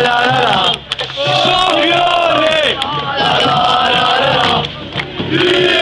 la la